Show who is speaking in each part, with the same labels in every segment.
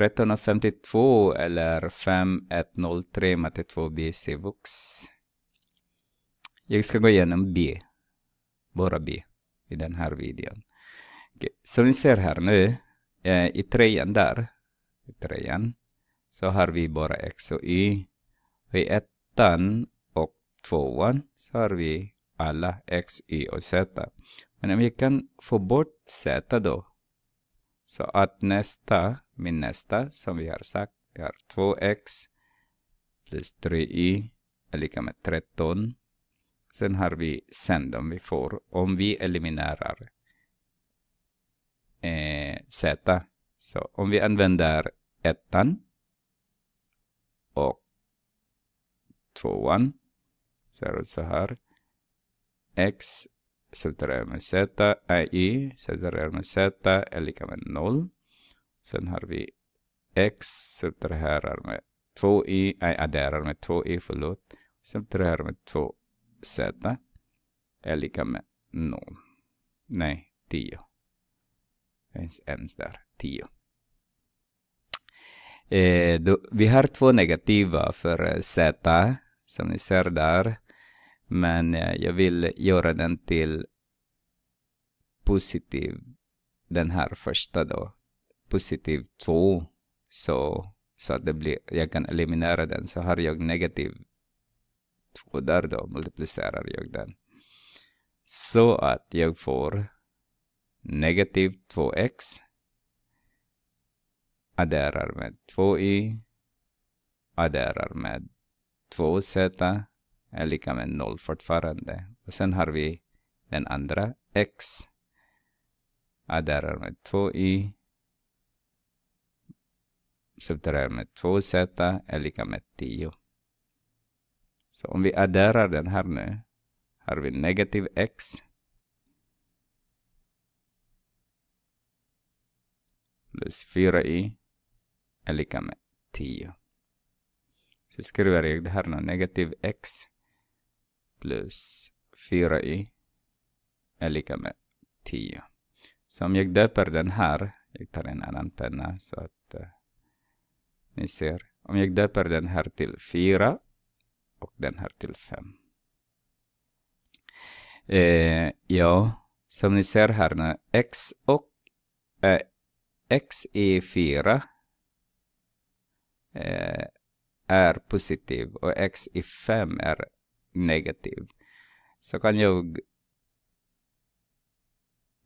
Speaker 1: 1352 eller 5103 matte 2 BC Vux. Jag ska gå igenom B, bara B, i den här videon. Okay. Som ni ser här nu, eh, i trean där, i trean, så har vi bara X och Y. Och i ettan och tvåan så har vi alla X, Y och Z. Men om vi kan få bort Z då, så att nästa, min nästa, som vi har sagt, vi har 2x plus 3y är lika med 13. Sen har vi sen om vi får, om vi eliminerar eh, z. Så om vi använder ettan och tvåan så är det så här. x subtraherar med z e, är y subtraherar med z är lika med 0. Sen har vi x subtraherar med 2y, nej adderar med 2y, förlåt. Subtraherar med 2z är lika med 0. Nej, 10. Det finns ens där, 10. Eh, då, vi har två negativa för eh, z, som ni ser där. Men eh, jag vill göra den till positiv, den här första då. Positiv 2. Så, så att det blir, jag kan eliminera den. Så har jag negativ 2 där då, multiplicerar jag den. Så att jag får negativ 2x adderar med 2y adderar med 2z är lika med 0 fortfarande. Och sen har vi den andra x adderar med 2y subtraherar med 2z är lika med 10. Så om vi adderar den här nu har vi negativ x plus 4i är lika med 10. Så skriver jag det här nu, negativ x plus 4i är lika med 10. Så om jag döper den här, jag tar en annan penna så att uh, ni ser. Om jag döper den här till 4 och den här till 5. Eh, ja, som ni ser här nu, x och eh, x i 4 eh, är positiv och x i 5 är negativ. Så kan jag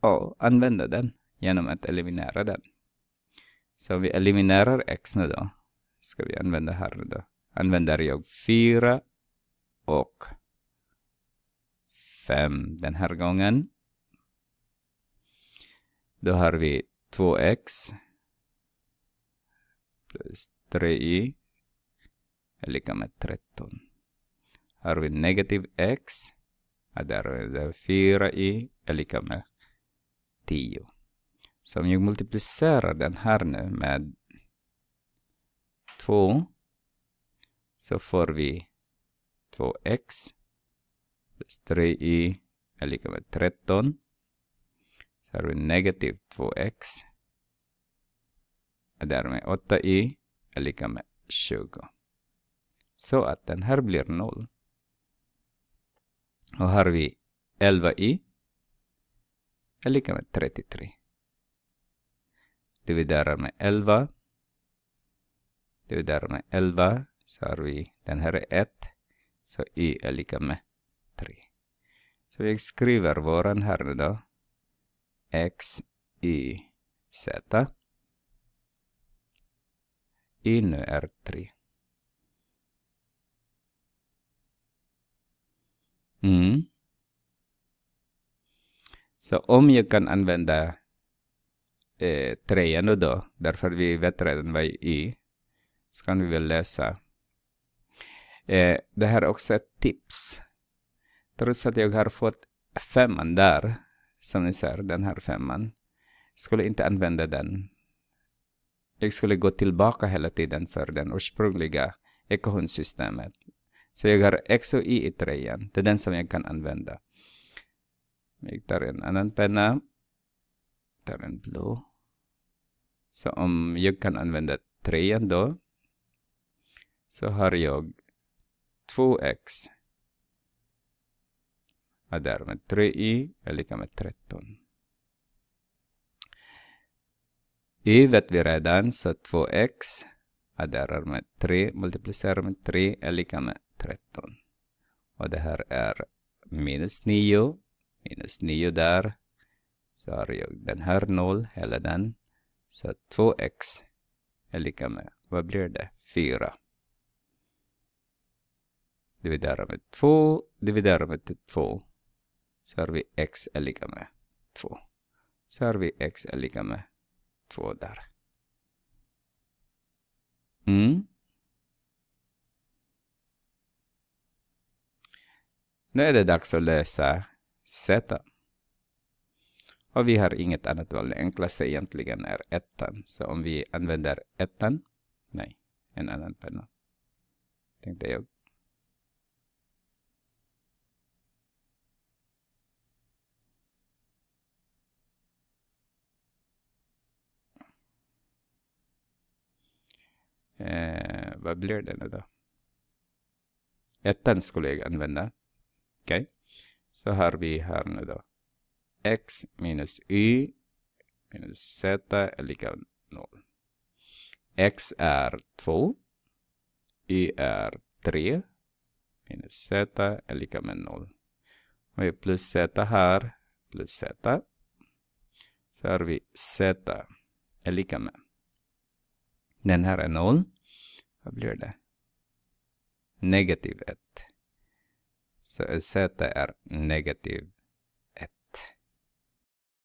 Speaker 1: och använda den genom att eliminera den. Så vi eliminerar x nu då. Ska vi använda här nu då. Använder jag 4 och 5 den här gången. Då har vi 2x plus 3y är lika med 13. Har vi negativ x, där är det 4y är lika med 10. Så om jag multiplicerar den här nu med 2 så får vi 2x plus 3y är lika med 13. Så har vi negativ 2x och därmed 8y är lika med 20. Så att den här blir 0. Och har vi 11y är lika med 33. Dividerar med 11. Dividerar med 11 så har vi den här är 1. Så y är lika med 3. Så vi skriver våran här nu då. x, y, z. Y nu är 3. Mm. Så om jag kan använda eh, trean då, därför vi vet redan vad y, så kan vi väl läsa. Eh, det här är också ett tips. Trots att jag har fått femman där, som ni ser, den här femman, skulle inte använda den. Jag skulle gå tillbaka hela tiden för den ursprungliga ekvationssystemet. Så jag har x och y i trean. Det är den som jag kan använda. Jag tar en annan penna. Tar en blå. Så om jag kan använda trean då, så har jag 2x Och därmed 3i är lika med 13. i vet vi redan, så 2x adderar med 3 multiplicerar med 3 är lika med 13. Och det här är minus 9, minus 9 där. Så har jag den här 0, hela den. Så 2x är lika med, vad blir det? 4. Dividera med 2, dividera med 2. Så har vi x är lika med 2. Så har vi x är lika med 2 där. Mm. Nu är det dags att lösa z. Och vi har inget annat val. Det enklaste egentligen är ettan. Så om vi använder ettan, nej, en annan penna, tänkte jag. Eh, vad blir det nu då? Ettan skulle jag använda. Okej. Okay. Så har vi här nu då. X minus Y minus Z är lika 0. X är 2. Y är 3. Minus Z är lika med 0. Och vi plus Z här. Plus Z. Så har vi Z är lika med den här är 0. Vad blir det? Negativ 1. Så Z är negativ